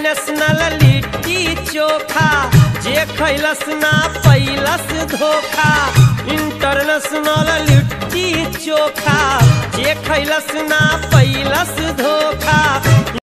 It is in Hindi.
इंटरनेशनल लिट्टी चोखा, जे खैलस ना पैलस धोखा। इंटरनेशनल लिट्टी चोखा, जे खैलस ना पैलस धोखा।